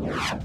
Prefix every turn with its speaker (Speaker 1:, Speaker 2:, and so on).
Speaker 1: Yeah.